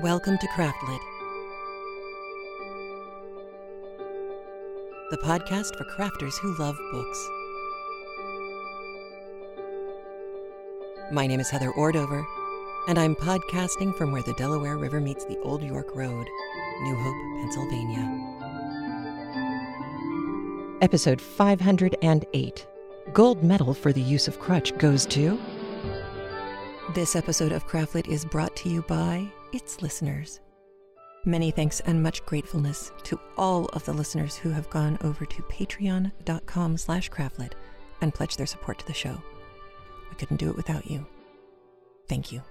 Welcome to Craftlit, the podcast for crafters who love books. My name is Heather Ordover, and I'm podcasting from where the Delaware River meets the Old York Road, New Hope, Pennsylvania. Episode 508 Gold medal for the use of crutch goes to. This episode of Craftlit is brought to you by its listeners. Many thanks and much gratefulness to all of the listeners who have gone over to patreon.com slash craftlit and pledged their support to the show. We couldn't do it without you. Thank you.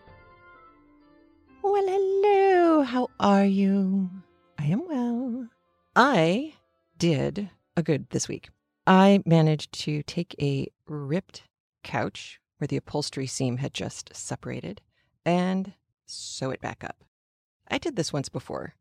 Well, hello. How are you? I am well. I did a good this week. I managed to take a ripped couch where the upholstery seam had just separated and sew it back up. I did this once before.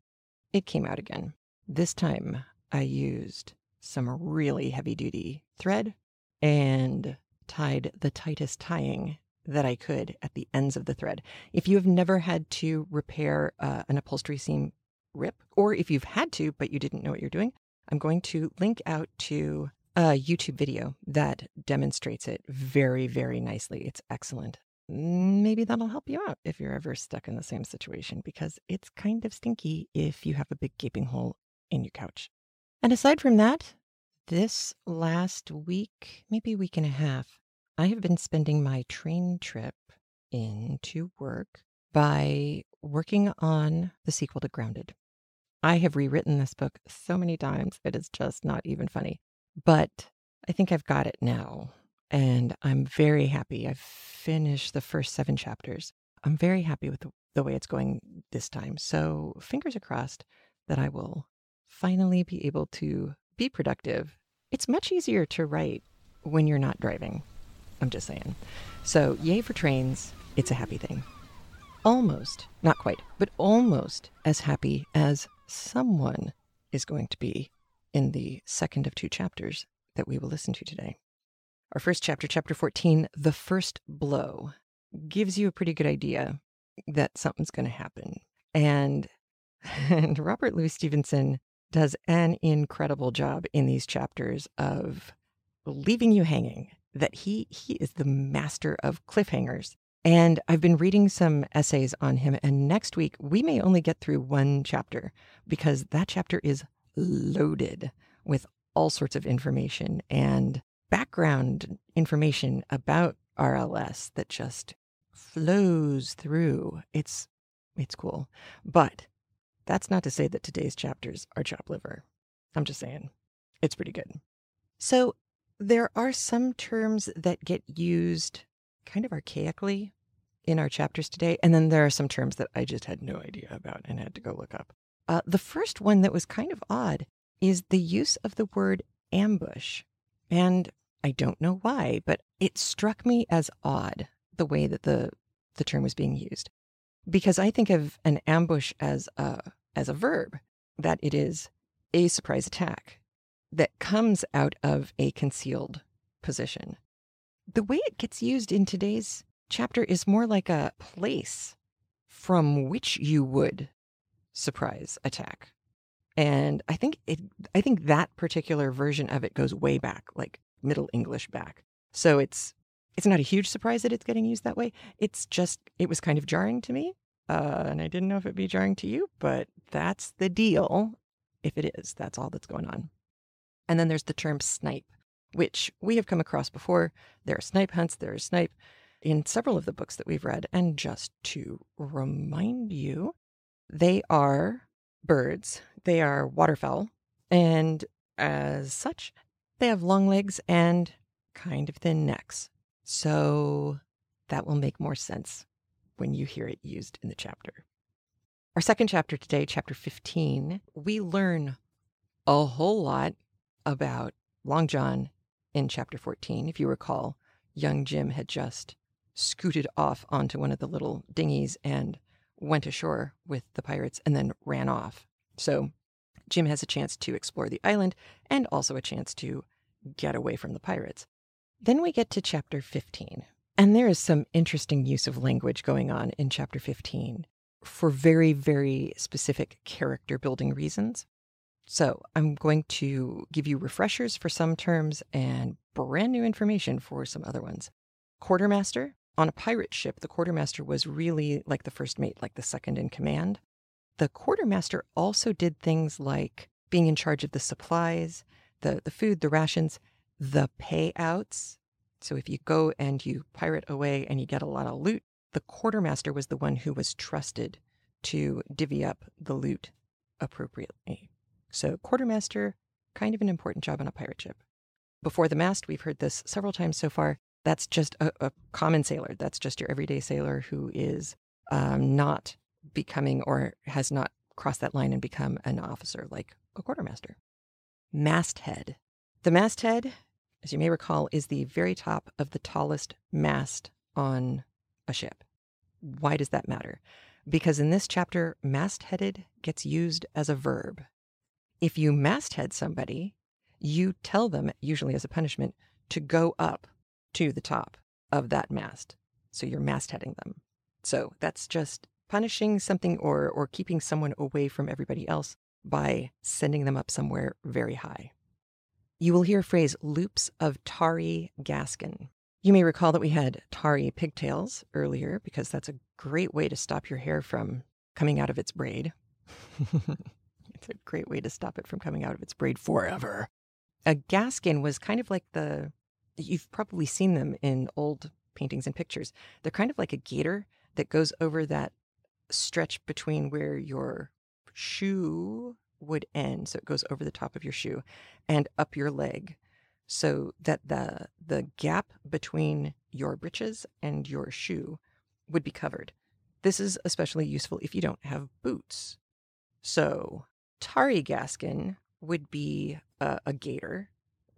It came out again. This time I used some really heavy duty thread and tied the tightest tying that I could at the ends of the thread. If you have never had to repair uh, an upholstery seam rip, or if you've had to but you didn't know what you're doing, I'm going to link out to a YouTube video that demonstrates it very, very nicely. It's excellent. Mm, maybe that'll help you out if you're ever stuck in the same situation because it's kind of stinky if you have a big gaping hole in your couch. And aside from that, this last week, maybe a week and a half, I have been spending my train trip into work by working on the sequel to Grounded. I have rewritten this book so many times, it is just not even funny. But I think I've got it now. And I'm very happy. I've finished the first seven chapters. I'm very happy with the, the way it's going this time. So fingers are crossed that I will finally be able to be productive. It's much easier to write when you're not driving. I'm just saying. So, yay for trains. It's a happy thing. Almost, not quite, but almost as happy as someone is going to be in the second of two chapters that we will listen to today. Our first chapter, chapter 14, The First Blow, gives you a pretty good idea that something's going to happen. And, and Robert Louis Stevenson does an incredible job in these chapters of leaving you hanging that he he is the master of cliffhangers and I've been reading some essays on him and next week we may only get through one chapter because that chapter is loaded with all sorts of information and background information about RLS that just flows through. It's it's cool. But that's not to say that today's chapters are chop liver. I'm just saying. It's pretty good. So there are some terms that get used kind of archaically in our chapters today, and then there are some terms that I just had no idea about and had to go look up. Uh, the first one that was kind of odd is the use of the word ambush. And I don't know why, but it struck me as odd the way that the the term was being used. Because I think of an ambush as a as a verb, that it is a surprise attack that comes out of a concealed position. The way it gets used in today's chapter is more like a place from which you would surprise attack. And I think it I think that particular version of it goes way back, like Middle English back. So it's it's not a huge surprise that it's getting used that way. It's just it was kind of jarring to me. Uh, and I didn't know if it'd be jarring to you, but that's the deal. If it is, that's all that's going on. And then there's the term snipe, which we have come across before. There are snipe hunts, there is snipe in several of the books that we've read. And just to remind you, they are birds they are waterfowl, and as such, they have long legs and kind of thin necks. So that will make more sense when you hear it used in the chapter. Our second chapter today, chapter 15, we learn a whole lot about Long John in chapter 14. If you recall, young Jim had just scooted off onto one of the little dinghies and went ashore with the pirates and then ran off. So Jim has a chance to explore the island and also a chance to get away from the pirates. Then we get to chapter 15. And there is some interesting use of language going on in chapter 15 for very, very specific character building reasons. So I'm going to give you refreshers for some terms and brand new information for some other ones. Quartermaster. On a pirate ship, the quartermaster was really like the first mate, like the second in command. The quartermaster also did things like being in charge of the supplies, the, the food, the rations, the payouts. So if you go and you pirate away and you get a lot of loot, the quartermaster was the one who was trusted to divvy up the loot appropriately. So, quartermaster, kind of an important job on a pirate ship. Before the mast, we've heard this several times so far. That's just a, a common sailor. That's just your everyday sailor who is um, not becoming or has not crossed that line and become an officer like a quartermaster. Masthead. The masthead, as you may recall, is the very top of the tallest mast on a ship. Why does that matter? Because in this chapter, mastheaded gets used as a verb. If you masthead somebody, you tell them, usually as a punishment, to go up to the top of that mast. So you're mastheading them. So that's just punishing something or, or keeping someone away from everybody else by sending them up somewhere very high. You will hear a phrase loops of tarry gaskin. You may recall that we had tarry pigtails earlier because that's a great way to stop your hair from coming out of its braid. it's a great way to stop it from coming out of its braid forever. A gaskin was kind of like the, you've probably seen them in old paintings and pictures. They're kind of like a gaiter that goes over that stretch between where your shoe would end. So it goes over the top of your shoe and up your leg so that the the gap between your breeches and your shoe would be covered. This is especially useful if you don't have boots. So, tarry gaskin would be a, a gaiter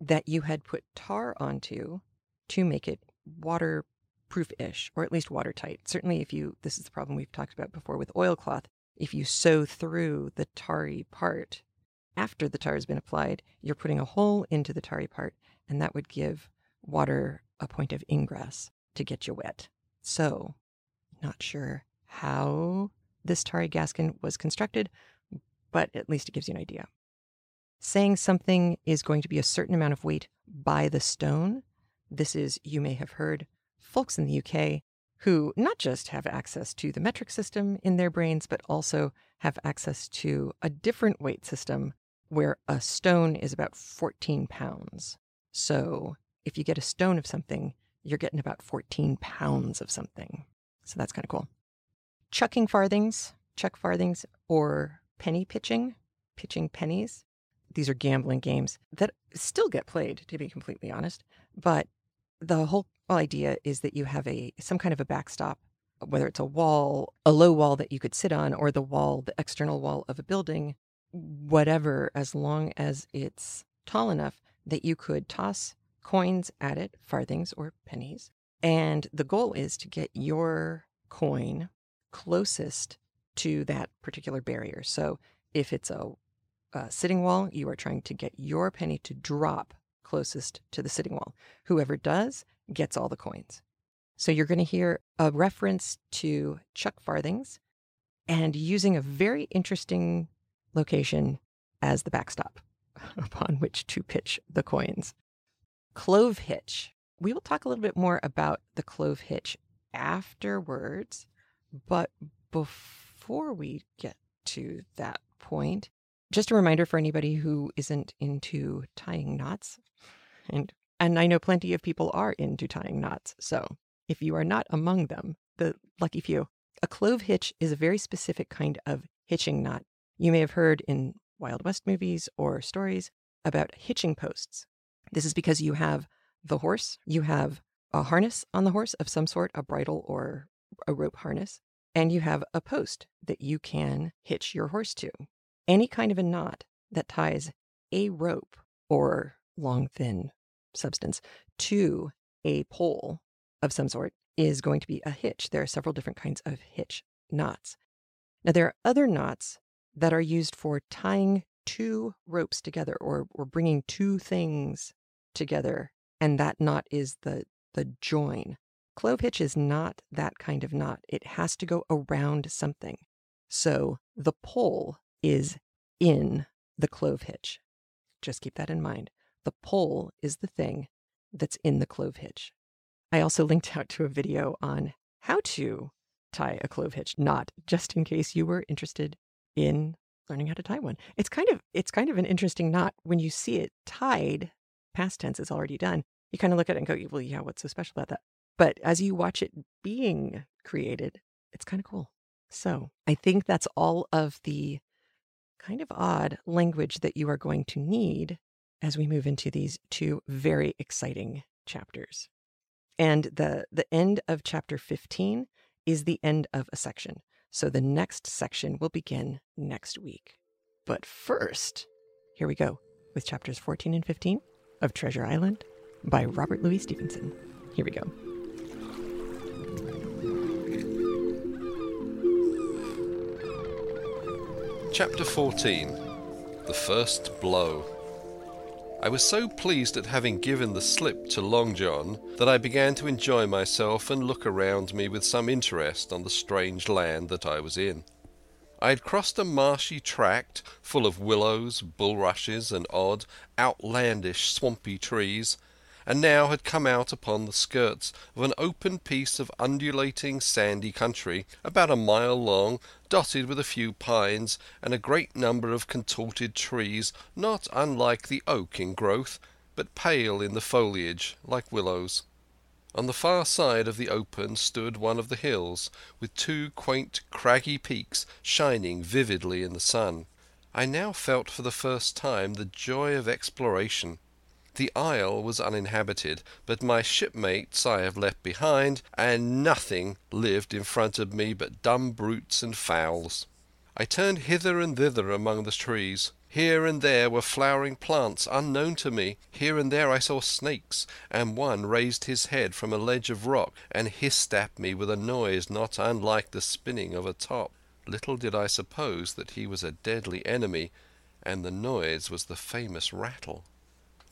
that you had put tar onto to make it waterproof-ish or at least watertight. Certainly if you this is the problem we've talked about before with oilcloth, if you sew through the tarry part after the tar has been applied, you're putting a hole into the tarry part, and that would give water a point of ingress to get you wet. So, not sure how this tarry gaskin was constructed, but at least it gives you an idea. Saying something is going to be a certain amount of weight by the stone. This is, you may have heard, folks in the UK who not just have access to the metric system in their brains, but also have access to a different weight system where a stone is about 14 pounds. So if you get a stone of something, you're getting about 14 pounds of something. So that's kind of cool. Chucking farthings, chuck farthings, or penny pitching, pitching pennies. These are gambling games that still get played, to be completely honest. But the whole idea is that you have a some kind of a backstop, whether it's a wall, a low wall that you could sit on, or the wall, the external wall of a building whatever, as long as it's tall enough that you could toss coins at it, farthings or pennies. And the goal is to get your coin closest to that particular barrier. So if it's a, a, sitting wall, you are trying to get your penny to drop closest to the sitting wall. Whoever does gets all the coins. So you're going to hear a reference to chuck farthings and using a very interesting location as the backstop upon which to pitch the coins. Clove hitch. We will talk a little bit more about the clove hitch afterwards, but before we get to that point, just a reminder for anybody who isn't into tying knots, and and I know plenty of people are into tying knots. So if you are not among them, the lucky few, a clove hitch is a very specific kind of hitching knot you may have heard in Wild West movies or stories about hitching posts. This is because you have the horse, you have a harness on the horse of some sort, a bridle or a rope harness, and you have a post that you can hitch your horse to. Any kind of a knot that ties a rope or long, thin substance to a pole of some sort is going to be a hitch. There are several different kinds of hitch knots. Now, there are other knots that are used for tying two ropes together or, or bringing two things together and that knot is the the join. Clove hitch is not that kind of knot. It has to go around something. So the pole is in the clove hitch. Just keep that in mind. The pole is the thing that's in the clove hitch. I also linked out to a video on how to tie a clove hitch knot, just in case you were interested in learning how to tie one. It's kind of it's kind of an interesting knot when you see it tied. Past tense is already done. You kind of look at it and go, "Well, yeah, what's so special about that?" But as you watch it being created, it's kind of cool. So I think that's all of the kind of odd language that you are going to need as we move into these two very exciting chapters. And the the end of chapter 15 is the end of a section. So the next section will begin next week. But first, here we go with chapters 14 and 15 of Treasure Island by Robert Louis Stevenson. Here we go. Chapter 14 The First Blow I was so pleased at having given the slip to Long John that I began to enjoy myself and look around me with some interest on the strange land that I was in. I had crossed a marshy tract full of willows, bulrushes, and odd, outlandish, swampy trees, and now had come out upon the skirts of an open piece of undulating sandy country about a mile long, dotted with a few pines and a great number of contorted trees not unlike the oak in growth, but pale in the foliage like willows. On the far side of the open stood one of the hills, with two quaint craggy peaks shining vividly in the sun. I now felt for the first time the joy of exploration. The isle was uninhabited, but my shipmates I have left behind, and nothing lived in front of me but dumb brutes and fowls. I turned hither and thither among the trees. Here and there were flowering plants unknown to me. Here and there I saw snakes, and one raised his head from a ledge of rock and hissed at me with a noise not unlike the spinning of a top. Little did I suppose that he was a deadly enemy, and the noise was the famous rattle.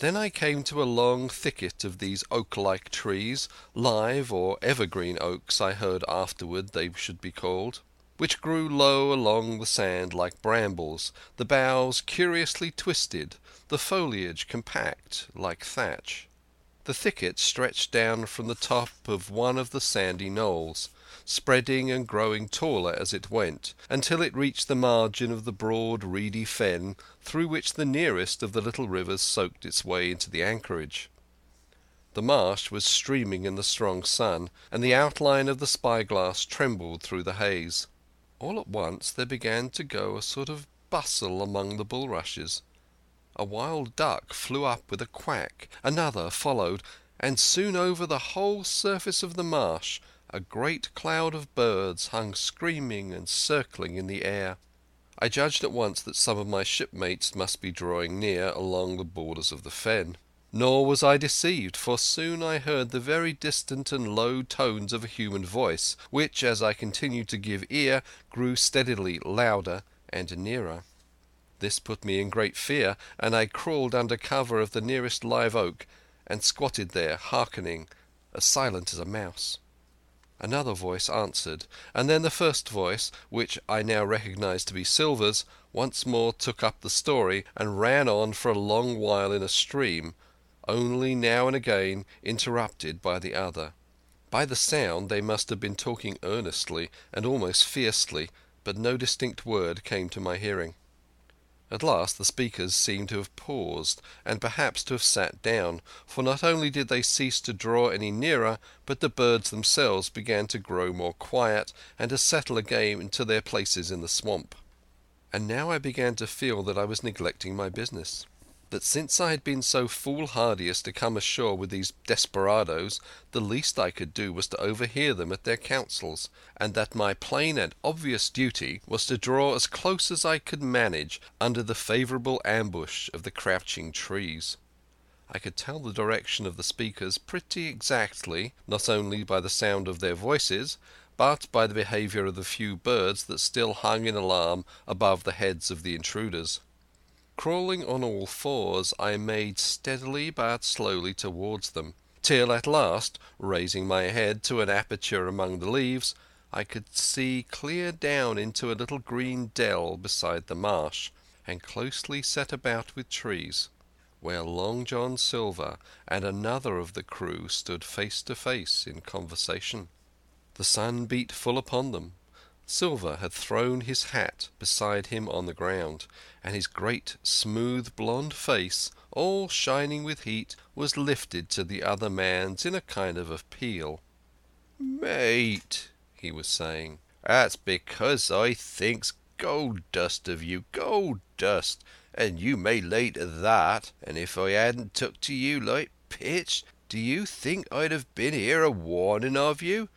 Then I came to a long thicket of these oak-like trees, live or evergreen oaks I heard afterward they should be called, which grew low along the sand like brambles, the boughs curiously twisted, the foliage compact like thatch. The thicket stretched down from the top of one of the sandy knolls, spreading and growing taller as it went, until it reached the margin of the broad reedy fen through which the nearest of the little rivers soaked its way into the anchorage. The marsh was streaming in the strong sun, and the outline of the spyglass trembled through the haze. All at once there began to go a sort of bustle among the bulrushes. A wild duck flew up with a quack, another followed, and soon over the whole surface of the marsh a great cloud of birds hung screaming and circling in the air. I judged at once that some of my shipmates must be drawing near along the borders of the fen. Nor was I deceived, for soon I heard the very distant and low tones of a human voice, which, as I continued to give ear, grew steadily louder and nearer. This put me in great fear, and I crawled under cover of the nearest live oak, and squatted there hearkening, as silent as a mouse. Another voice answered, and then the first voice, which I now recognized to be Silver's, once more took up the story and ran on for a long while in a stream, only now and again interrupted by the other. By the sound they must have been talking earnestly and almost fiercely, but no distinct word came to my hearing. At last the speakers seemed to have paused, and perhaps to have sat down, for not only did they cease to draw any nearer, but the birds themselves began to grow more quiet and to settle again into their places in the swamp. And now I began to feel that I was neglecting my business that since I had been so foolhardy as to come ashore with these desperadoes, the least I could do was to overhear them at their councils, and that my plain and obvious duty was to draw as close as I could manage under the favourable ambush of the crouching trees. I could tell the direction of the speakers pretty exactly, not only by the sound of their voices, but by the behaviour of the few birds that still hung in alarm above the heads of the intruders. Crawling on all fours, I made steadily but slowly towards them, till at last, raising my head to an aperture among the leaves, I could see clear down into a little green dell beside the marsh, and closely set about with trees, where Long John Silver and another of the crew stood face to face in conversation. The sun beat full upon them. Silver had thrown his hat beside him on the ground, and his great smooth blond face, all shining with heat, was lifted to the other man's in a kind of appeal. "Mate," he was saying, "that's because I thinks gold dust of you, gold dust, and you may lay to that, and if I hadn't took to you like pitch, do you think I'd have been here a warning of you?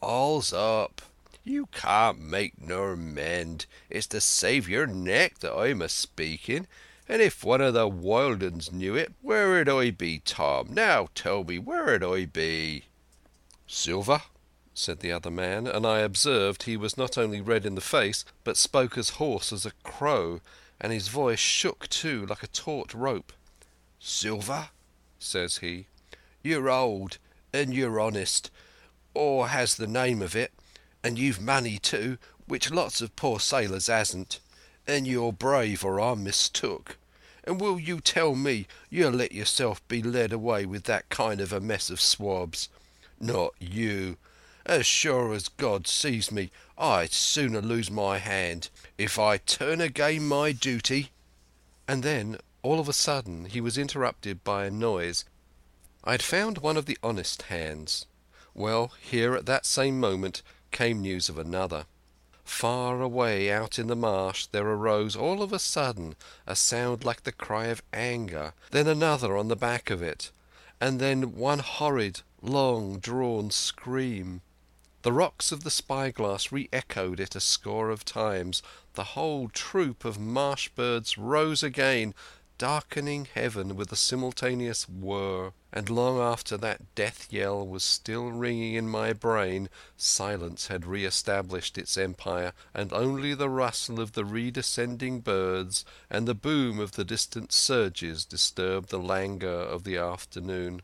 All's up. You can't make nor mend. It's to save your neck that I'm a speaking. And if one of the wild uns knew it, where'd I be, Tom? Now tell me, where'd I be?" "Silver," said the other man, and I observed he was not only red in the face, but spoke as hoarse as a crow, and his voice shook too, like a taut rope. "Silver," says he, "you're old, and you're honest, or has the name of it and you've money too, which lots of poor sailors hasn't, and you're brave or I'm mistook. And will you tell me you'll let yourself be led away with that kind of a mess of swabs? Not you. As sure as God sees me, I'd sooner lose my hand if I turn again my duty. And then, all of a sudden, he was interrupted by a noise. I had found one of the honest hands. Well, here at that same moment came news of another. Far away out in the marsh there arose all of a sudden a sound like the cry of anger, then another on the back of it, and then one horrid, long drawn scream. The rocks of the spyglass re-echoed it a score of times. The whole troop of marsh birds rose again, darkening heaven with a simultaneous whir, and long after that death yell was still ringing in my brain silence had re-established its empire, and only the rustle of the redescending birds and the boom of the distant surges disturbed the languor of the afternoon.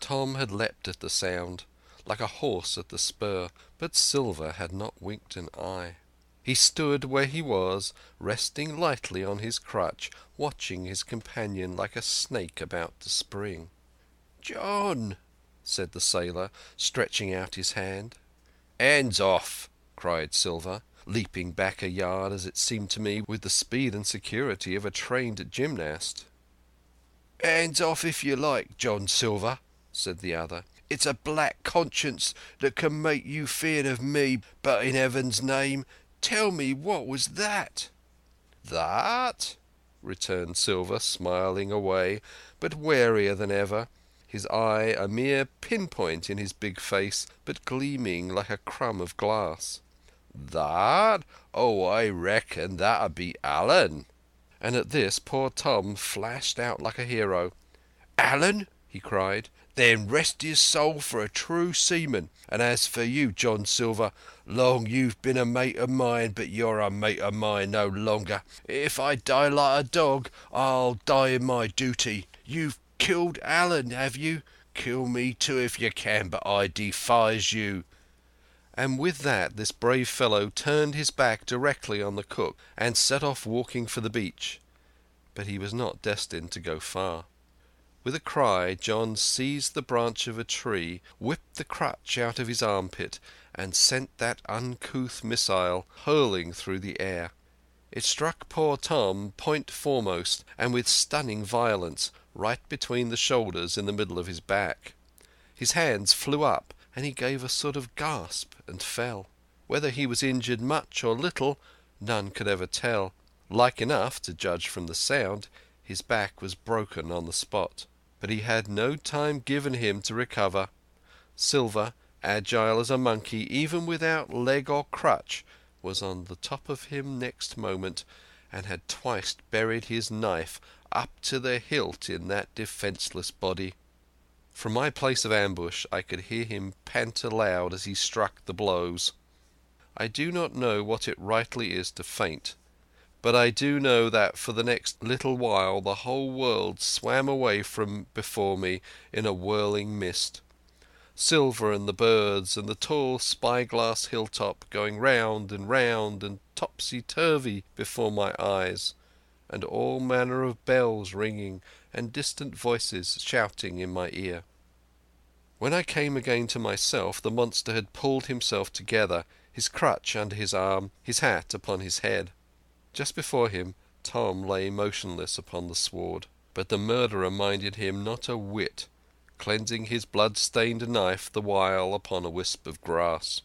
Tom had leapt at the sound, like a horse at the spur, but Silver had not winked an eye. He stood where he was, resting lightly on his crutch, watching his companion like a snake about to spring. "John!" said the sailor, stretching out his hand. "Hands off!" cried Silver, leaping back a yard, as it seemed to me, with the speed and security of a trained gymnast. "Hands off if you like, John Silver," said the other. "It's a black conscience that can make you feared of me, but in Heaven's name Tell me what was that?" "That?" returned Silver, smiling away, but warier than ever, his eye a mere pin-point in his big face, but gleaming like a crumb of glass. "That? Oh, I reckon that'll be Alan." And at this poor Tom flashed out like a hero. "Alan!" He cried. Then rest his soul for a true seaman. And as for you, John Silver, long you've been a mate of mine, but you're a mate of mine no longer. If I die like a dog, I'll die in my duty. You've killed Alan, have you? Kill me too if you can, but I defies you." And with that this brave fellow turned his back directly on the cook, and set off walking for the beach. But he was not destined to go far. With a cry John seized the branch of a tree, whipped the crutch out of his armpit, and sent that uncouth missile hurling through the air. It struck poor Tom point foremost, and with stunning violence, right between the shoulders in the middle of his back. His hands flew up, and he gave a sort of gasp and fell. Whether he was injured much or little, none could ever tell. Like enough, to judge from the sound, his back was broken on the spot but he had no time given him to recover. Silver, agile as a monkey, even without leg or crutch, was on the top of him next moment, and had twice buried his knife up to the hilt in that defenceless body. From my place of ambush I could hear him pant aloud as he struck the blows. I do not know what it rightly is to faint, but I do know that for the next little while the whole world swam away from before me in a whirling mist. Silver and the birds and the tall spyglass hilltop going round and round and topsy turvy before my eyes, and all manner of bells ringing and distant voices shouting in my ear. When I came again to myself the monster had pulled himself together, his crutch under his arm, his hat upon his head. Just before him Tom lay motionless upon the sward, but the murderer minded him not a whit, cleansing his blood-stained knife the while upon a wisp of grass.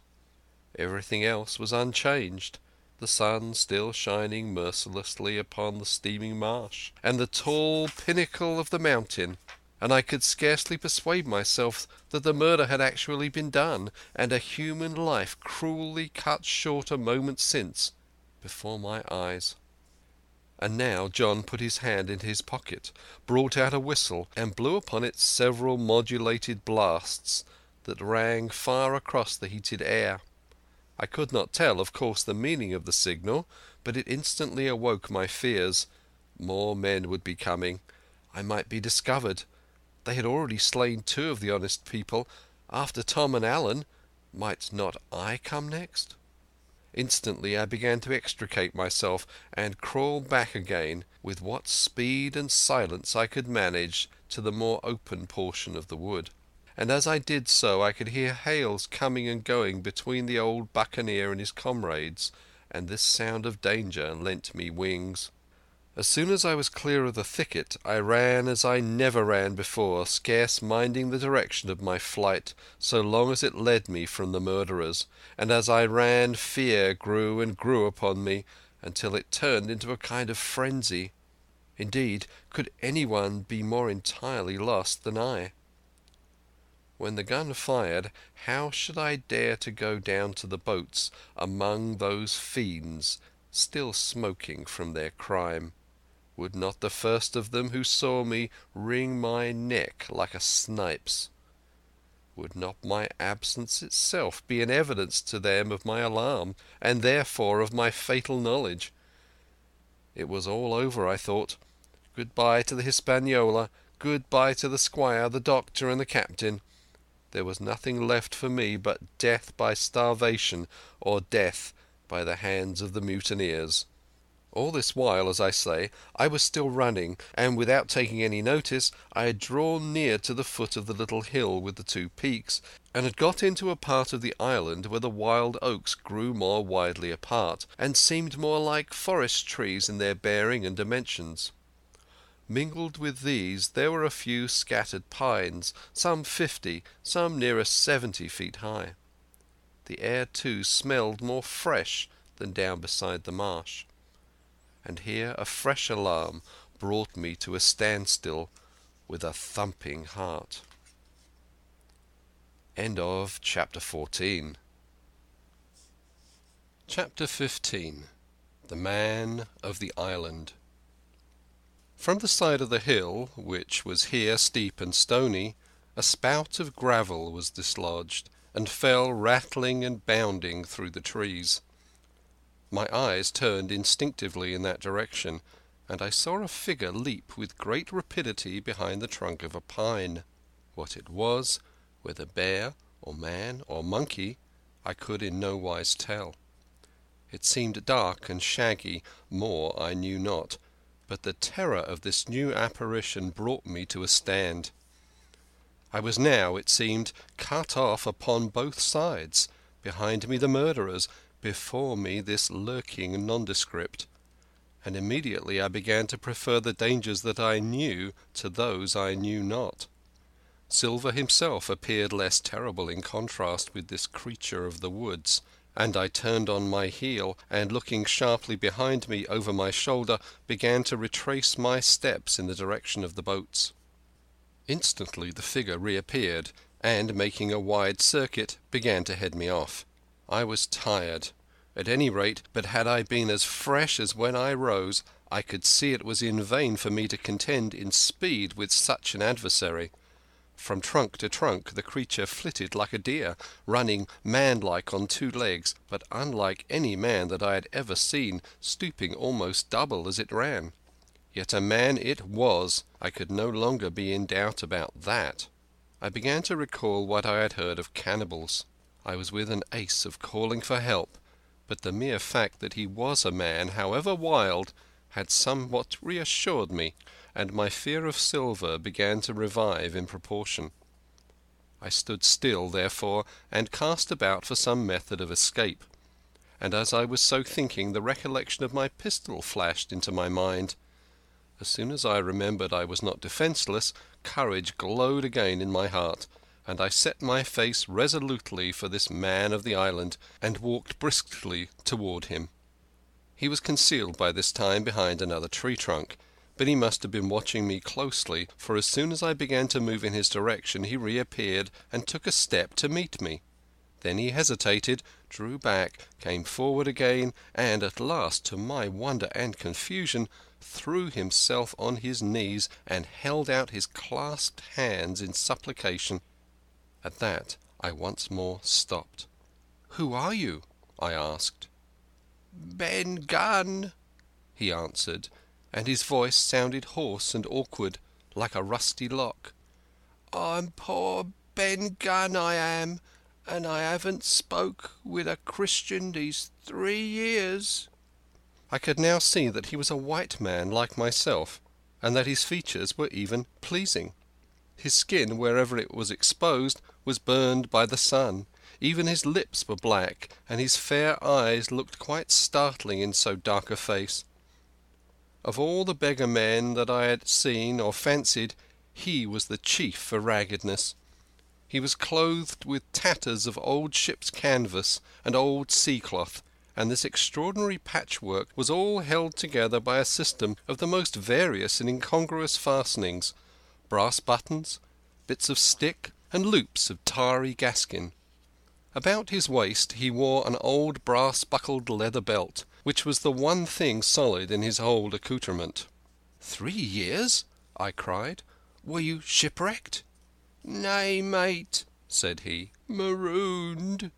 Everything else was unchanged, the sun still shining mercilessly upon the steaming marsh, and the tall pinnacle of the mountain, and I could scarcely persuade myself that the murder had actually been done, and a human life cruelly cut short a moment since before my eyes. And now John put his hand into his pocket, brought out a whistle, and blew upon it several modulated blasts that rang far across the heated air. I could not tell, of course, the meaning of the signal, but it instantly awoke my fears. More men would be coming. I might be discovered. They had already slain two of the honest people. After Tom and Alan, might not I come next? Instantly I began to extricate myself and crawl back again, with what speed and silence I could manage, to the more open portion of the wood. And as I did so I could hear hails coming and going between the old buccaneer and his comrades, and this sound of danger lent me wings. As soon as I was clear of the thicket I ran as I never ran before, scarce minding the direction of my flight so long as it led me from the murderers, and as I ran fear grew and grew upon me until it turned into a kind of frenzy. Indeed, could any one be more entirely lost than I? When the gun fired, how should I dare to go down to the boats among those fiends still smoking from their crime? Would not the first of them who saw me wring my neck like a snipe's? Would not my absence itself be an evidence to them of my alarm, and therefore of my fatal knowledge? It was all over, I thought. Good-bye to the Hispaniola, good-bye to the squire, the doctor, and the captain. There was nothing left for me but death by starvation or death by the hands of the mutineers. All this while, as I say, I was still running, and without taking any notice I had drawn near to the foot of the little hill with the two peaks, and had got into a part of the island where the wild oaks grew more widely apart, and seemed more like forest trees in their bearing and dimensions. Mingled with these there were a few scattered pines, some fifty, some nearer seventy feet high. The air, too, smelled more fresh than down beside the marsh and here a fresh alarm brought me to a standstill with a thumping heart. End of chapter 14. Chapter 15 The Man of the Island From the side of the hill, which was here steep and stony, a spout of gravel was dislodged, and fell rattling and bounding through the trees. My eyes turned instinctively in that direction, and I saw a figure leap with great rapidity behind the trunk of a pine. What it was, whether bear or man or monkey, I could in no wise tell. It seemed dark and shaggy, more I knew not, but the terror of this new apparition brought me to a stand. I was now, it seemed, cut off upon both sides, behind me the murderers, before me this lurking nondescript, and immediately I began to prefer the dangers that I knew to those I knew not. Silver himself appeared less terrible in contrast with this creature of the woods, and I turned on my heel, and looking sharply behind me over my shoulder, began to retrace my steps in the direction of the boats. Instantly the figure reappeared, and, making a wide circuit, began to head me off. I was tired, at any rate, but had I been as fresh as when I rose, I could see it was in vain for me to contend in speed with such an adversary. From trunk to trunk the creature flitted like a deer, running manlike on two legs, but unlike any man that I had ever seen, stooping almost double as it ran. Yet a man it was. I could no longer be in doubt about that. I began to recall what I had heard of cannibals. I was within an ace of calling for help, but the mere fact that he was a man, however wild, had somewhat reassured me, and my fear of Silver began to revive in proportion. I stood still, therefore, and cast about for some method of escape, and as I was so thinking the recollection of my pistol flashed into my mind. As soon as I remembered I was not defenceless, courage glowed again in my heart, and I set my face resolutely for this man of the island, and walked briskly toward him. He was concealed by this time behind another tree trunk, but he must have been watching me closely, for as soon as I began to move in his direction he reappeared and took a step to meet me. Then he hesitated, drew back, came forward again, and at last, to my wonder and confusion, threw himself on his knees and held out his clasped hands in supplication. At that I once more stopped. "Who are you?" I asked. Ben Gunn, he answered, and his voice sounded hoarse and awkward, like a rusty lock. I'm poor Ben Gunn, I am, and I haven't spoke with a Christian these three years. I could now see that he was a white man like myself, and that his features were even pleasing. His skin, wherever it was exposed, was burned by the sun. Even his lips were black, and his fair eyes looked quite startling in so dark a face. Of all the beggar men that I had seen or fancied, he was the chief for raggedness. He was clothed with tatters of old ship's canvas and old sea cloth, and this extraordinary patchwork was all held together by a system of the most various and incongruous fastenings brass buttons, bits of stick, and loops of tarry gaskin. About his waist he wore an old brass buckled leather belt, which was the one thing solid in his whole accoutrement. "Three years!" I cried. "Were you shipwrecked?" "Nay, mate," said he, "marooned."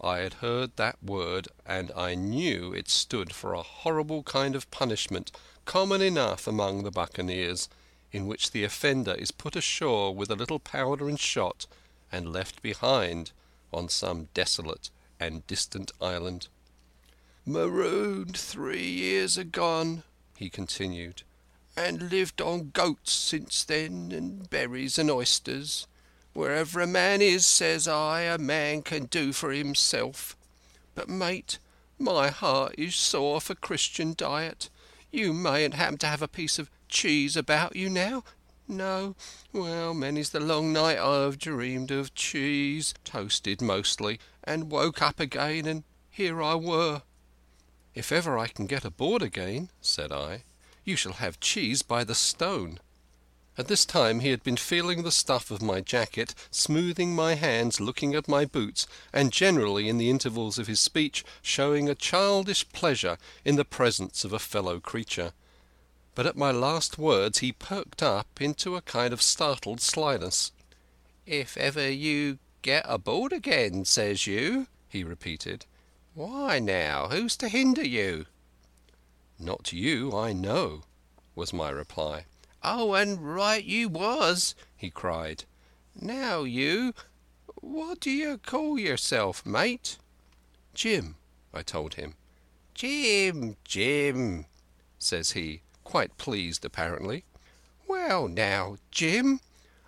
I had heard that word, and I knew it stood for a horrible kind of punishment common enough among the buccaneers, in which the offender is put ashore with a little powder and shot, and left behind on some desolate and distant island. "Marooned three years agone," he continued, "and lived on goats since then, and berries and oysters. Wherever a man is, says I, a man can do for himself. But, mate, my heart is sore for Christian diet. You mayn't happen to have a piece of cheese about you now? No? Well, many's the long night I have dreamed of cheese, toasted mostly, and woke up again, and here I were." "If ever I can get aboard again," said I, "you shall have cheese by the stone." At this time he had been feeling the stuff of my jacket, smoothing my hands, looking at my boots, and generally in the intervals of his speech showing a childish pleasure in the presence of a fellow creature but at my last words he perked up into a kind of startled slyness. "If ever you get aboard again, says you," he repeated. "Why, now, who's to hinder you?" "Not you, I know," was my reply. "Oh, and right you was!" he cried. "Now you what do you call yourself, mate?" "Jim," I told him. "Jim, Jim," says he quite pleased apparently. "Well now, Jim,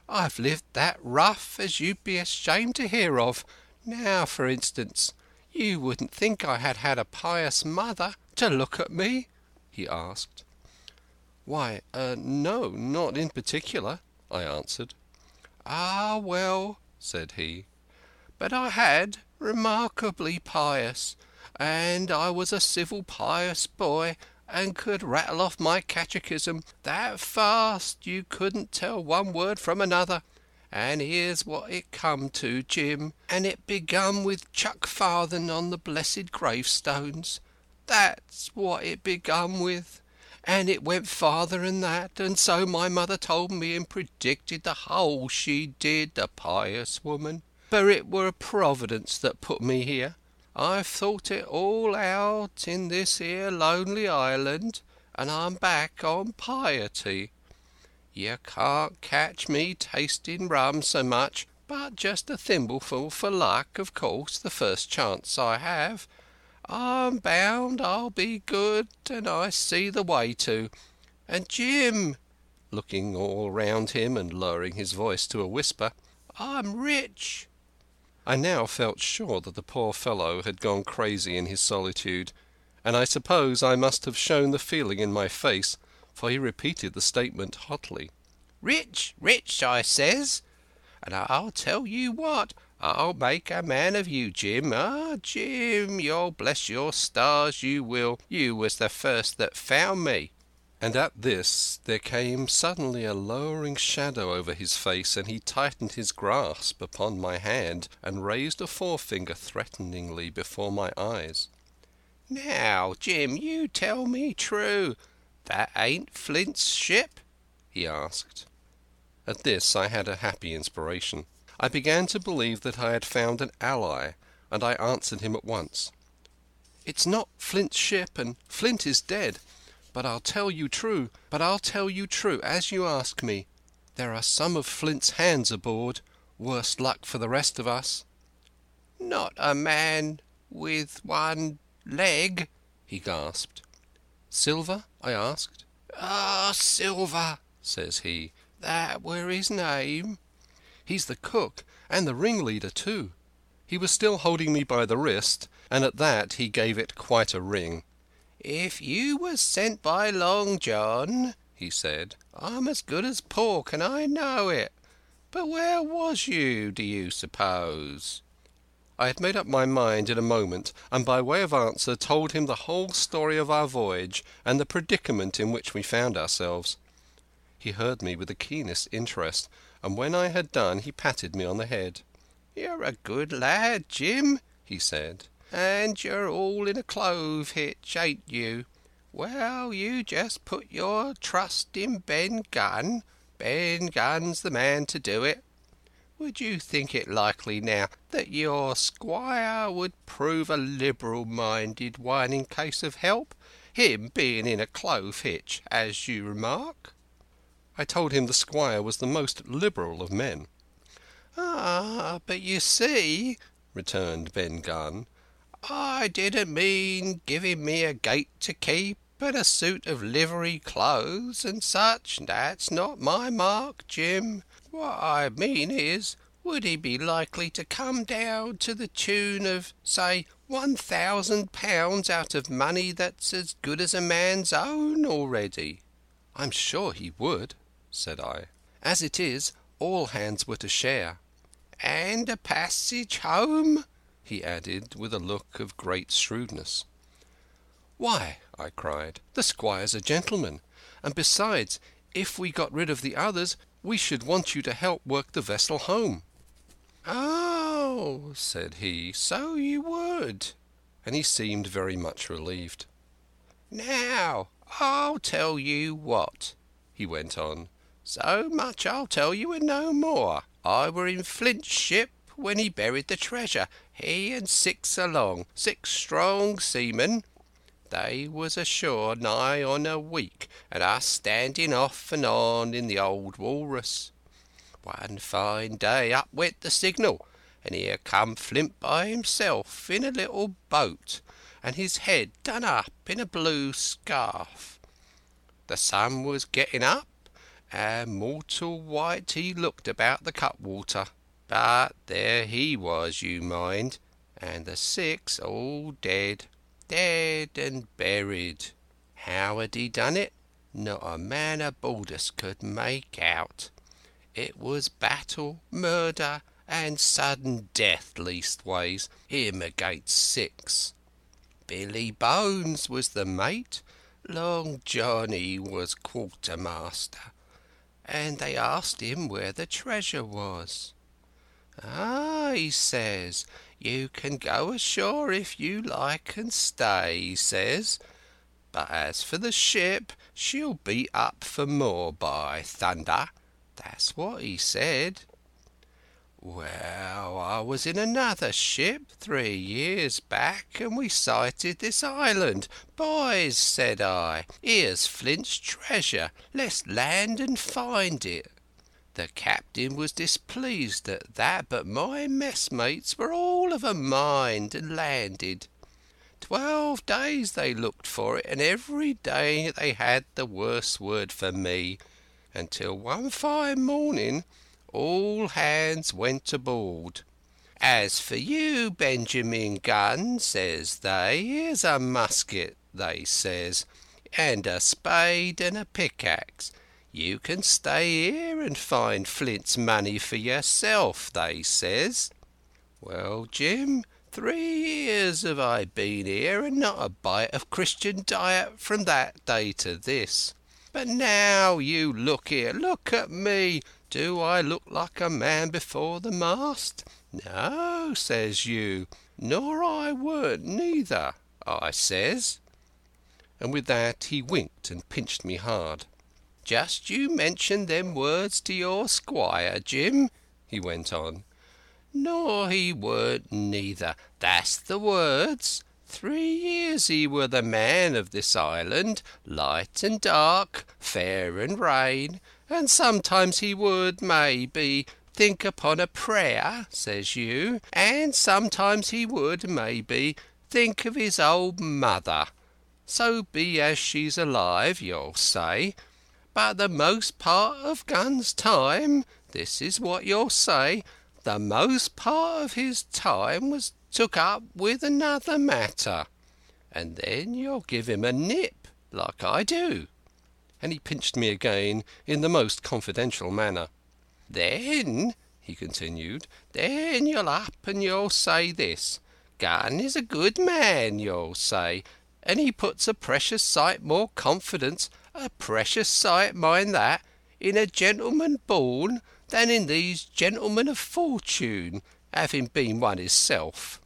I've lived that rough as you'd be ashamed to hear of. Now, for instance, you wouldn't think I had had a pious mother to look at me?" he asked. "Why, uh, no, not in particular," I answered. "Ah, well," said he, "but I had, remarkably pious, and I was a civil pious boy and could rattle off my catechism that fast you couldn't tell one word from another. And here's what it come to, Jim, and it begun with chuck farthing on the blessed gravestones. That's what it begun with. and it went farther than that, and so my mother told me and predicted the whole, she did, the pious woman. But it were a Providence that put me here. I've thought it all out in this here lonely island, and I'm back on piety. You can't catch me tasting rum so much, but just a thimbleful for luck, of course, the first chance I have. I'm bound I'll be good, and I see the way to. And Jim," looking all round him and lowering his voice to a whisper, "I'm rich." I now felt sure that the poor fellow had gone crazy in his solitude, and I suppose I must have shown the feeling in my face, for he repeated the statement hotly. "Rich, rich," I says. And I'll tell you what, I'll make a man of you, Jim. Ah, Jim, you'll bless your stars, you will. You was the first that found me." And at this there came suddenly a lowering shadow over his face, and he tightened his grasp upon my hand and raised a forefinger threateningly before my eyes. "Now, Jim, you tell me true. That ain't Flint's ship?" he asked. At this I had a happy inspiration. I began to believe that I had found an ally, and I answered him at once. "It's not Flint's ship, and Flint is dead. But I'll tell you true, but I'll tell you true, as you ask me. There are some of Flint's hands aboard, worse luck for the rest of us." "Not a man with one leg?" he gasped. "Silver?" I asked. "Ah, Silver!" says he. That were his name." "He's the cook, and the ringleader too." He was still holding me by the wrist, and at that he gave it quite a wring. "If you was sent by Long John," he said, "I'm as good as pork, and I know it. But where was you, do you suppose?" I had made up my mind in a moment, and by way of answer told him the whole story of our voyage and the predicament in which we found ourselves. He heard me with the keenest interest, and when I had done he patted me on the head. "You're a good lad, Jim," he said, "and you're all in a clove hitch, ain't you? Well, you just put your trust in Ben Gunn. Ben Gunn's the man to do it. Would you think it likely now that your squire would prove a liberal-minded one in case of help, him being in a clove hitch, as you remark?" I told him the squire was the most liberal of men. "Ah, but you see," returned Ben Gunn, "I didn't mean giving me a gate to keep and a suit of livery clothes and such. That's not my mark, Jim. What I mean is, would he be likely to come down to the tune of, say, one thousand pounds out of money that's as good as a man's own already?" "I'm sure he would." said I. "As it is, all hands were to share." "And a passage home?" He added, with a look of great shrewdness. "Why," I cried, "the squire's a gentleman, and besides, if we got rid of the others we should want you to help work the vessel home." "Oh," said he, "so you would," and he seemed very much relieved. "Now I'll tell you what," he went on. So much I'll tell you and no more. I were in Flint's ship when he buried the treasure, he and six along, six strong seamen. They was ashore nigh on a week, and us standing off and on in the old walrus. One fine day up went the signal, and here come Flint by himself in a little boat, and his head done up in a blue scarf. The sun was getting up, and mortal white he looked about the cutwater. But there he was, you mind, and the six all dead, dead and buried. How had he done it? Not a man aboard us could make out. It was battle, murder, and sudden death leastways, him against six. Billy Bones was the mate. Long Johnny was quartermaster and they asked him where the treasure was. Ah, he says, you can go ashore if you like and stay, he says. But as for the ship, she'll be up for more by thunder. That's what he said. Well, I was in another ship three years back, and we sighted this island. Boys, said I, here's Flint's treasure. Let's land and find it. The captain was displeased at that, but my messmates were all of a mind and landed. Twelve days they looked for it, and every day they had the worst word for me, until one fine morning all hands went aboard. As for you, Benjamin Gunn, says they, here's a musket, they says, and a spade and a pickaxe. You can stay here and find Flint's money for yourself, they says. Well, Jim, three years have I been here, and not a bite of Christian diet from that day to this. But now you look here, look at me, do I look like a man before the mast? No, says you, nor I weren't neither, I says. And with that he winked and pinched me hard. Just you mention them words to your squire, Jim, he went on. Nor he weren't neither. That's the words. Three years he were the man of this island, light and dark, fair and rain, and sometimes he would, maybe, think upon a prayer, says you, and sometimes he would, maybe, think of his old mother. So be as she's alive, you'll say. But the most part of Gunn's time, this is what you'll say, the most part of his time was took up with another matter. And then you'll give him a nip, like I do. And he pinched me again in the most confidential manner. Then, he continued, then you'll up and you'll say this. Gunn is a good man, you'll say, and he puts a precious sight more confidence, a precious sight, mind that, in a gentleman born than in these gentlemen of fortune, having been one hisself.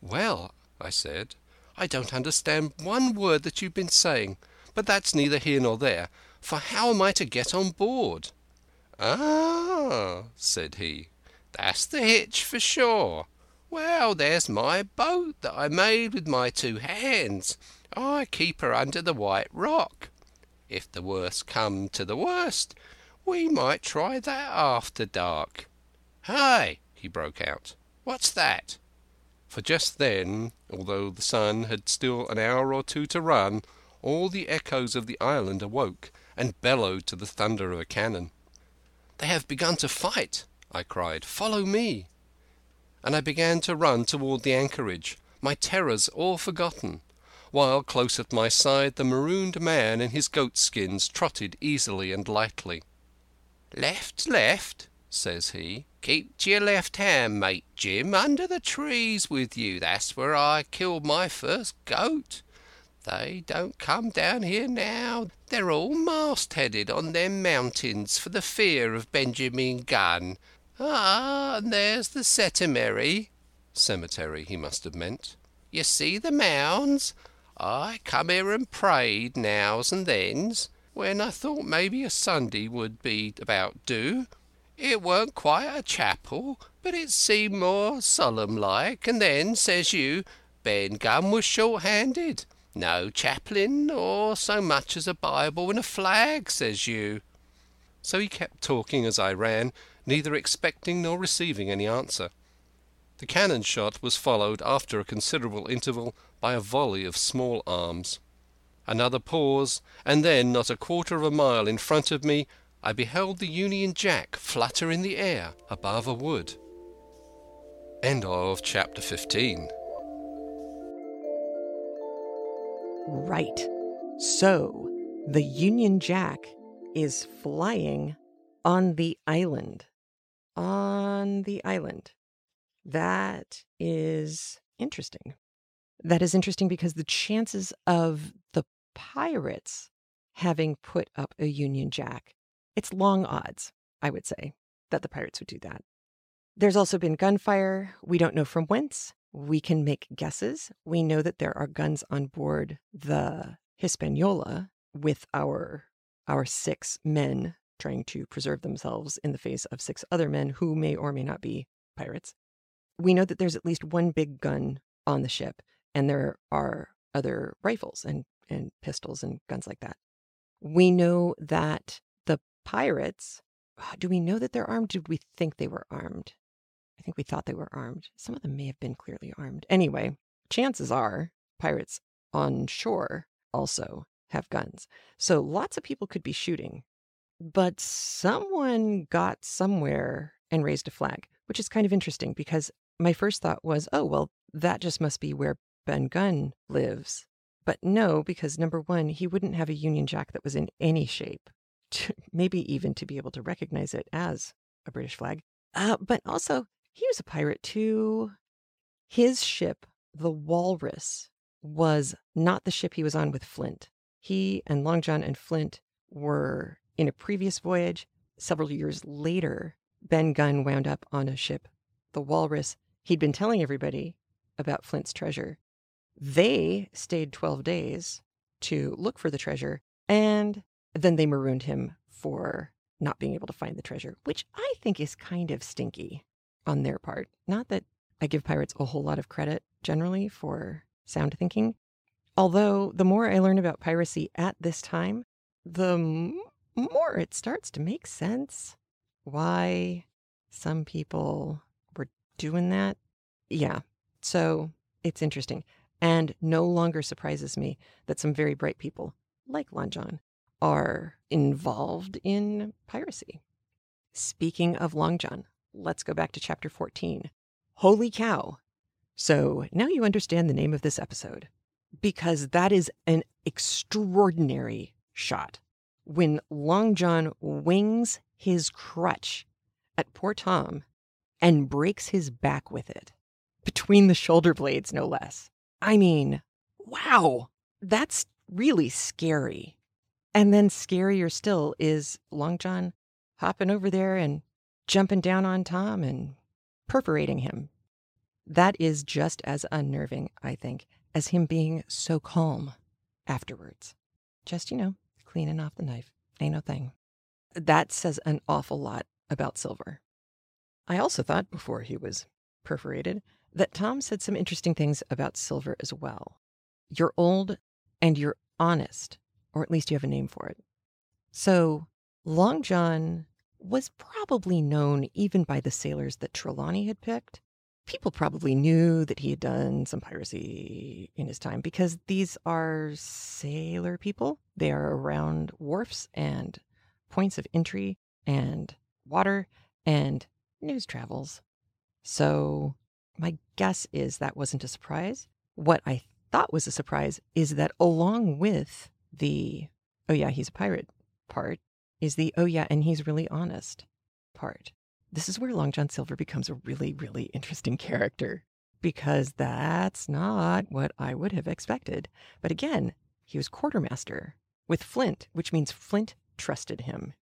Well, I said, I don't understand one word that you've been saying, but that's neither here nor there, for how am I to get on board? Ah, said he, that's the hitch for sure. Well, there's my boat that I made with my two hands. I keep her under the White Rock. If the worst come to the worst, we might try that after dark. Hey, he broke out, what's that? For just then, although the sun had still an hour or two to run, all the echoes of the island awoke and bellowed to the thunder of a cannon. "They have begun to fight!" I cried. "Follow me!" And I began to run toward the anchorage, my terrors all forgotten, while close at my side the marooned man in his goat skins trotted easily and lightly. "Left, left!" says he. Keep to your left hand, mate Jim, under the trees with you. That's where I killed my first goat. They don't come down here now. They're all mast-headed on them mountains for the fear of Benjamin Gunn. Ah, and there's the cetemery cemetery he must have meant. You see the mounds? I come here and prayed nows and thens, when I thought maybe a Sunday would be about due. It weren't quite a chapel, but it seemed more solemn like, and then, says you, Ben Gunn was short-handed. No chaplain, or so much as a Bible and a flag, says you. So he kept talking as I ran, neither expecting nor receiving any answer. The cannon shot was followed, after a considerable interval, by a volley of small arms. Another pause, and then, not a quarter of a mile in front of me, I beheld the Union Jack flutter in the air above a wood. End of chapter 15. Right. So, the Union Jack is flying on the island. On the island. That is interesting. That is interesting because the chances of the pirates having put up a Union Jack it's long odds, I would say, that the pirates would do that. There's also been gunfire. We don't know from whence. We can make guesses. We know that there are guns on board the Hispaniola, with our our six men trying to preserve themselves in the face of six other men who may or may not be pirates. We know that there's at least one big gun on the ship, and there are other rifles and, and pistols and guns like that. We know that the pirates, ah, do we know that they're armed? Did we think they were armed? I think we thought they were armed. Some of them may have been clearly armed. Anyway, chances are pirates on shore also have guns. So lots of people could be shooting. But someone got somewhere and raised a flag, which is kind of interesting because my first thought was, oh, well, that just must be where Ben Gunn lives. But no, because number one, he wouldn't have a Union Jack that was in any shape, to, maybe even to be able to recognize it as a British flag. Uh, but also, he was a pirate too. His ship, the Walrus, was not the ship he was on with Flint. He and Long John and Flint were in a previous voyage. Several years later, Ben Gunn wound up on a ship, the Walrus. He'd been telling everybody about Flint's treasure. They stayed 12 days to look for the treasure, and then they marooned him for not being able to find the treasure, which I think is kind of stinky on their part. Not that I give pirates a whole lot of credit generally for sound thinking, although the more I learn about piracy at this time, the m- more it starts to make sense why some people were doing that. Yeah, so it's interesting and no longer surprises me that some very bright people like Long John are involved in piracy. Speaking of Long John, let's go back to chapter 14. Holy cow! So now you understand the name of this episode because that is an extraordinary shot. When Long John wings his crutch at poor Tom and breaks his back with it, between the shoulder blades, no less. I mean, wow, that's really scary. And then scarier still is Long John hopping over there and jumping down on Tom and perforating him. That is just as unnerving, I think, as him being so calm afterwards. Just, you know, cleaning off the knife. Ain't no thing. That says an awful lot about Silver. I also thought before he was perforated that Tom said some interesting things about Silver as well. You're old and you're honest, or at least you have a name for it. So, Long John was probably known even by the sailors that Trelawney had picked. People probably knew that he had done some piracy in his time because these are sailor people. They are around wharfs and points of entry and water and news travels. So my guess is that wasn't a surprise. What I thought was a surprise is that along with the, oh yeah, he's a pirate part, is the, oh yeah, and he's really honest part. This is where Long John Silver becomes a really, really interesting character because that's not what I would have expected. But again, he was quartermaster with Flint, which means Flint trusted him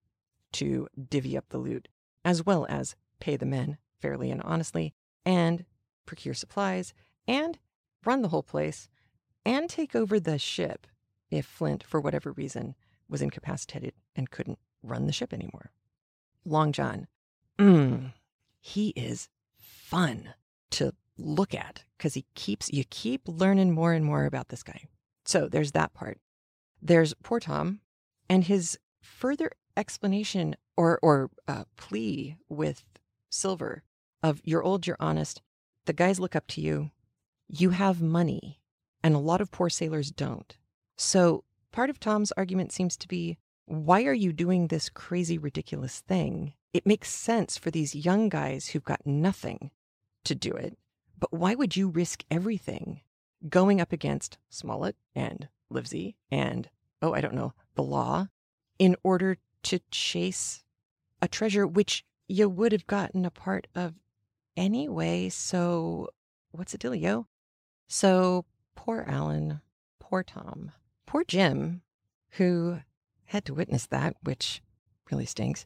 to divvy up the loot, as well as pay the men fairly and honestly, and procure supplies, and run the whole place, and take over the ship if Flint, for whatever reason, was incapacitated and couldn't run the ship anymore. Long John, mm, he is fun to look at because he keeps you keep learning more and more about this guy. So there's that part. There's poor Tom and his further explanation or or uh, plea with Silver of you're old, you're honest, the guys look up to you. You have money, and a lot of poor sailors don't. So part of Tom's argument seems to be why are you doing this crazy, ridiculous thing? It makes sense for these young guys who've got nothing to do it, but why would you risk everything going up against Smollett and Livesey and, oh, I don't know, the law in order to chase a treasure which you would have gotten a part of anyway. So, what's the dealio? So, poor Alan, poor Tom, poor Jim, who had to witness that, which really stinks,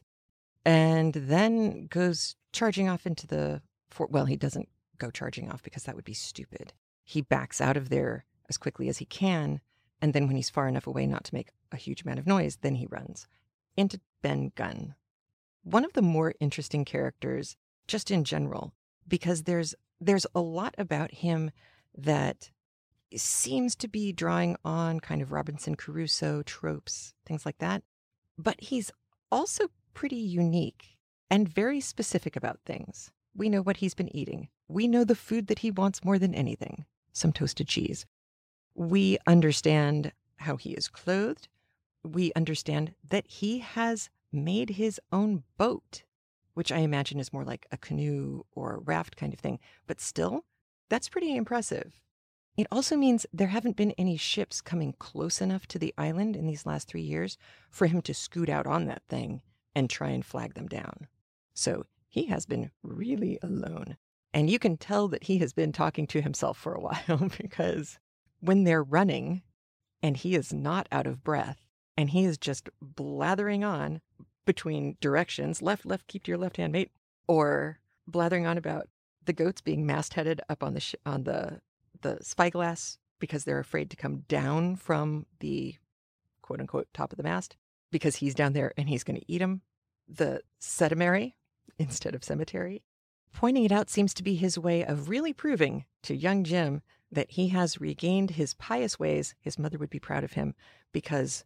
and then goes charging off into the fort. Well, he doesn't go charging off because that would be stupid. He backs out of there as quickly as he can. And then, when he's far enough away not to make a huge amount of noise, then he runs into Ben Gunn. One of the more interesting characters, just in general, because there's there's a lot about him that seems to be drawing on kind of Robinson Crusoe tropes, things like that. But he's also pretty unique and very specific about things. We know what he's been eating. We know the food that he wants more than anything some toasted cheese. We understand how he is clothed. We understand that he has made his own boat, which I imagine is more like a canoe or raft kind of thing. But still, that's pretty impressive. It also means there haven't been any ships coming close enough to the island in these last three years for him to scoot out on that thing and try and flag them down. So he has been really alone. And you can tell that he has been talking to himself for a while because when they're running and he is not out of breath and he is just blathering on between directions left, left, keep to your left hand, mate, or blathering on about the goats being mastheaded up on the sh- on the the spyglass because they're afraid to come down from the quote unquote top of the mast because he's down there and he's going to eat them. The cemetery instead of cemetery. Pointing it out seems to be his way of really proving to young Jim that he has regained his pious ways. His mother would be proud of him because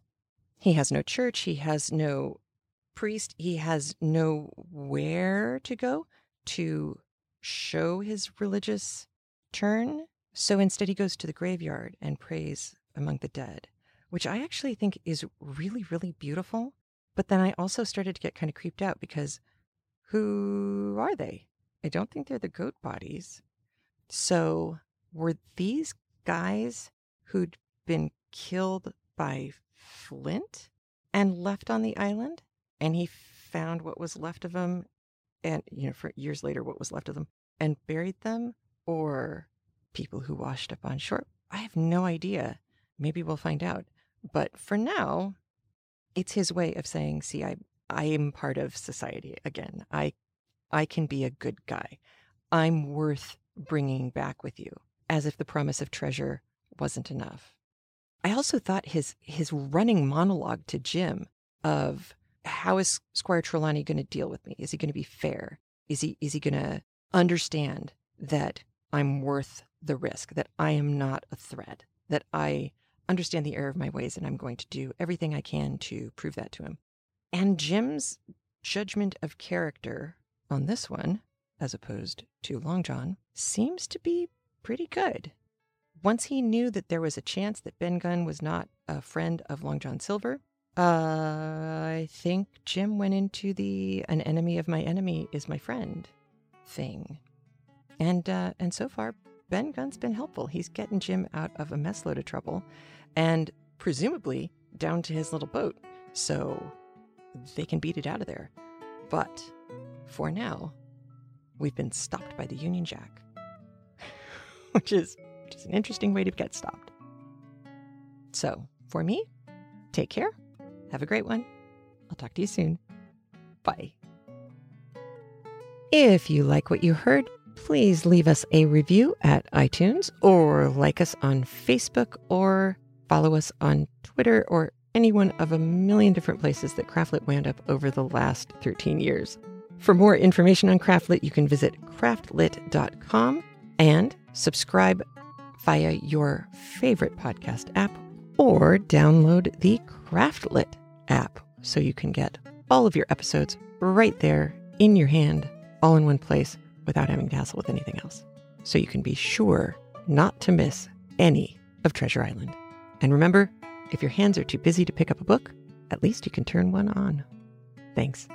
he has no church, he has no priest, he has nowhere to go to show his religious turn. So instead, he goes to the graveyard and prays among the dead, which I actually think is really, really beautiful. But then I also started to get kind of creeped out because who are they? I don't think they're the goat bodies. So were these guys who'd been killed by Flint and left on the island? And he found what was left of them, and, you know, for years later, what was left of them, and buried them? Or people who washed up on shore. I have no idea. Maybe we'll find out. But for now, it's his way of saying, see, I, I am part of society again. I, I can be a good guy. I'm worth bringing back with you, as if the promise of treasure wasn't enough. I also thought his his running monologue to Jim of how is Squire Trelawney going to deal with me? Is he going to be fair? Is he is he going to understand that I'm worth the risk, that I am not a threat, that I understand the error of my ways, and I'm going to do everything I can to prove that to him. And Jim's judgment of character on this one, as opposed to Long John, seems to be pretty good. Once he knew that there was a chance that Ben Gunn was not a friend of Long John Silver, uh, I think Jim went into the an enemy of my enemy is my friend thing. And uh, and so far, Ben Gunn's been helpful. He's getting Jim out of a mess load of trouble and presumably down to his little boat so they can beat it out of there. But for now, we've been stopped by the Union Jack, which is, which is an interesting way to get stopped. So for me, take care. Have a great one. I'll talk to you soon. Bye. If you like what you heard, please leave us a review at iTunes or like us on Facebook or follow us on Twitter or any one of a million different places that Craftlit wound up over the last 13 years. For more information on Craftlit, you can visit craftlit.com and subscribe via your favorite podcast app or download the Craftlit app so you can get all of your episodes right there in your hand, all in one place without having to hassle with anything else. So you can be sure not to miss any of Treasure Island. And remember, if your hands are too busy to pick up a book, at least you can turn one on. Thanks.